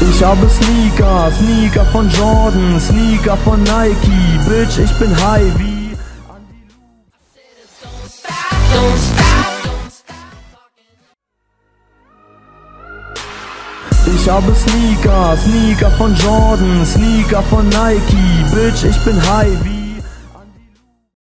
Ich habe Sneaker, Sneaker von Jordan, Sneaker von Nike, Bitch, ich bin high wie Ich habe Sneaker, Sneaker von Jordan, Sneaker von Nike, Bitch, ich bin high wie